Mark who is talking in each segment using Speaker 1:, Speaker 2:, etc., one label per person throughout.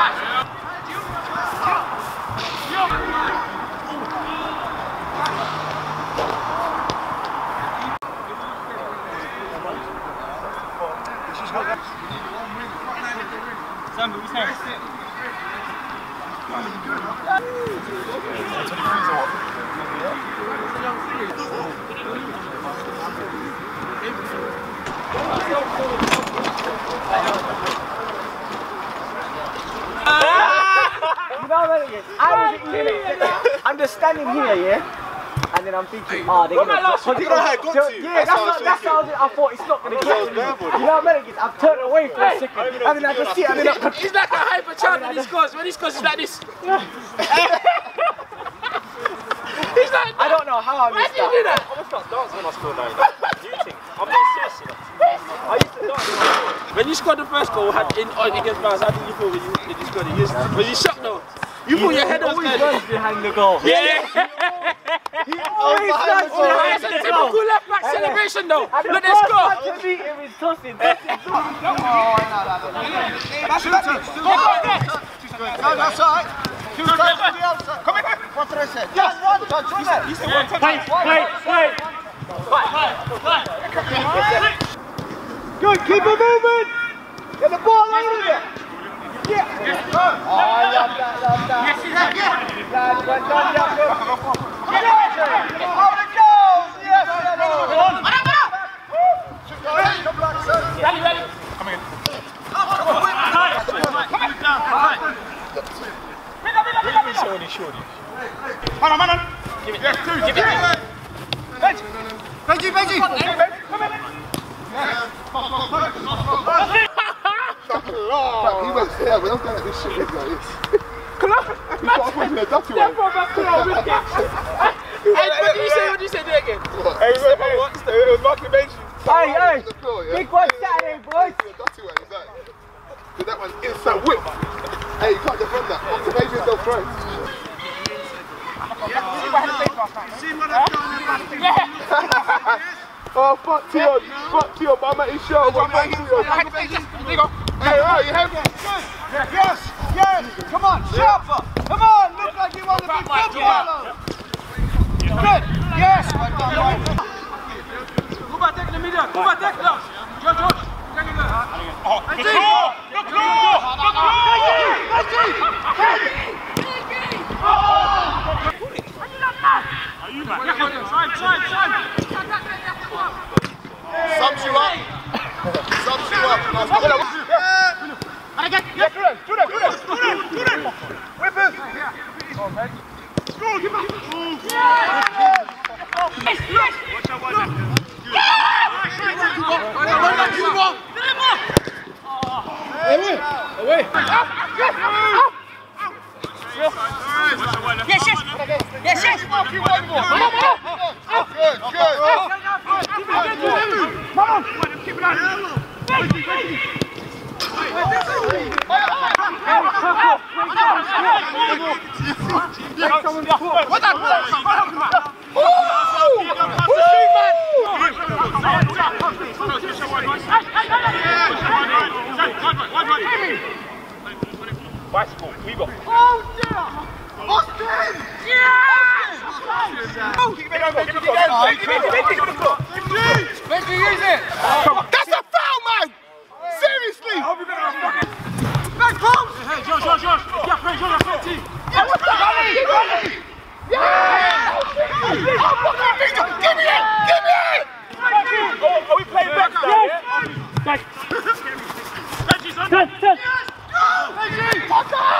Speaker 1: You know what it is? I wasn't even I'm just standing here, yeah? And then I'm thinking, oh, they're gonna.
Speaker 2: last
Speaker 1: Cause
Speaker 3: You know how it got to you?
Speaker 1: Yeah,
Speaker 3: That's
Speaker 1: that's,
Speaker 3: how I
Speaker 1: what,
Speaker 3: was
Speaker 1: that's how I, thought it's not gonna
Speaker 3: That's
Speaker 1: get
Speaker 3: what I was
Speaker 1: me. You know what I mean? I've turned away for a second.
Speaker 3: even know
Speaker 1: And then I
Speaker 3: if you
Speaker 1: just
Speaker 3: do
Speaker 1: see it, and then I
Speaker 2: He's like a hyper child when he scores. When he scores, he's like this. He's like,
Speaker 1: I don't know how I
Speaker 2: why
Speaker 1: missed
Speaker 2: did you do
Speaker 1: that.
Speaker 2: that?
Speaker 4: I'm gonna start dancing when I score now. You think? I'm being serious, you. I used to dance when scored.
Speaker 2: When you scored the first goal had in, against Baz, how did you feel when you, when you scored it? You, was you shocked though? You put your head was
Speaker 1: always
Speaker 2: going.
Speaker 1: runs behind the goal.
Speaker 2: Yeah.
Speaker 1: Oh, always runs
Speaker 2: Oh,
Speaker 1: behind
Speaker 2: it's a
Speaker 1: the
Speaker 2: typical
Speaker 1: goal.
Speaker 2: left back celebration though.
Speaker 1: And the
Speaker 2: Look, they
Speaker 1: first
Speaker 2: score.
Speaker 1: one to beat him is tossing. tossing, oh,
Speaker 3: No, that's all right. Two times to the outside. Come here, What did I say? Yes, one touch, wasn't it? He said one touch.
Speaker 1: Wait, wait, wait.
Speaker 3: Good, keep it moving. Get the ball out of there. Yeah. Oh, he went there, but I'm going this shit like this. He's got a fucking dirty one.
Speaker 2: Hey, what did you say? What did you say? Do it again.
Speaker 3: Hey, wait, hey, it was Benji.
Speaker 1: Hey, hey. Big one Saturday, boys.
Speaker 3: The dirty one, is that? Did that one whip? Hey, you can't defend that. Marky Benji don't throw. Oh, fuck Tio. Fuck Tio, but I'm at his show. Hey, oh, you have me. Yes, yes. Come on, sharper. Come on, look like you want to be footballer. Good. Yes. Well done, well done.
Speaker 2: Kuba, take the middle. Kuba, take the. George, George. Take it there.
Speaker 3: Sums you up. Sums you up. Nice. Hold on. Yeah, do that, do that, do that, do that, do that. Whip it. Good, good.
Speaker 4: Bicycle, we go.
Speaker 3: Austin! That's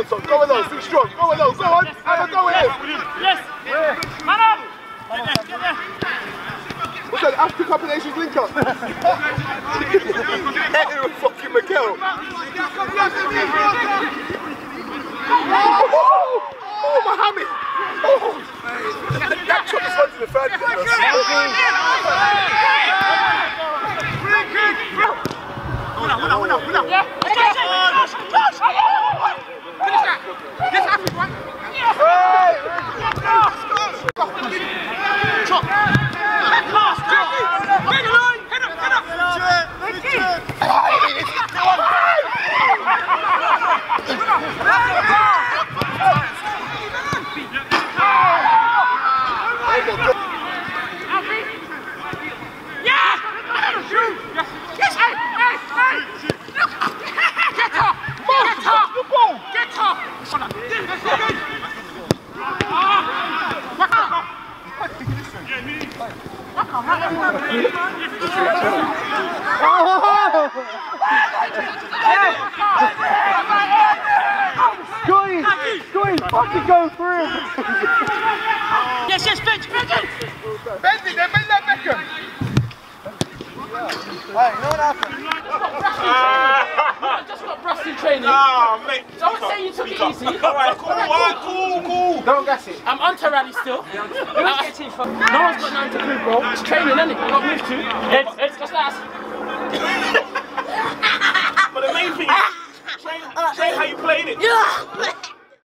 Speaker 3: on, son, go along, be strong, go along, go on, have a go at him. Yes. Man up. What's that, African combinations link up? Hey, with fucking Miguel. Oh, oh, Mohammed. Oh, that took us on to the third
Speaker 1: Scotty! Scotty, fucking go through!
Speaker 2: Yes, yes, Benji, Benji!
Speaker 3: Benji, they're been that Beckham.
Speaker 1: Hey, know what happened?
Speaker 2: I just training.
Speaker 4: Ah, mate.
Speaker 2: Don't say you took it easy.
Speaker 4: Alright, cool, alright, cool, cool.
Speaker 1: Don't gas it.
Speaker 2: I'm on to rally still. Uh, no one's got nothing to prove, bro. It's training, isn't it? You got moved to. It's, it's just us.
Speaker 4: But the main thing is, train, train how you played it.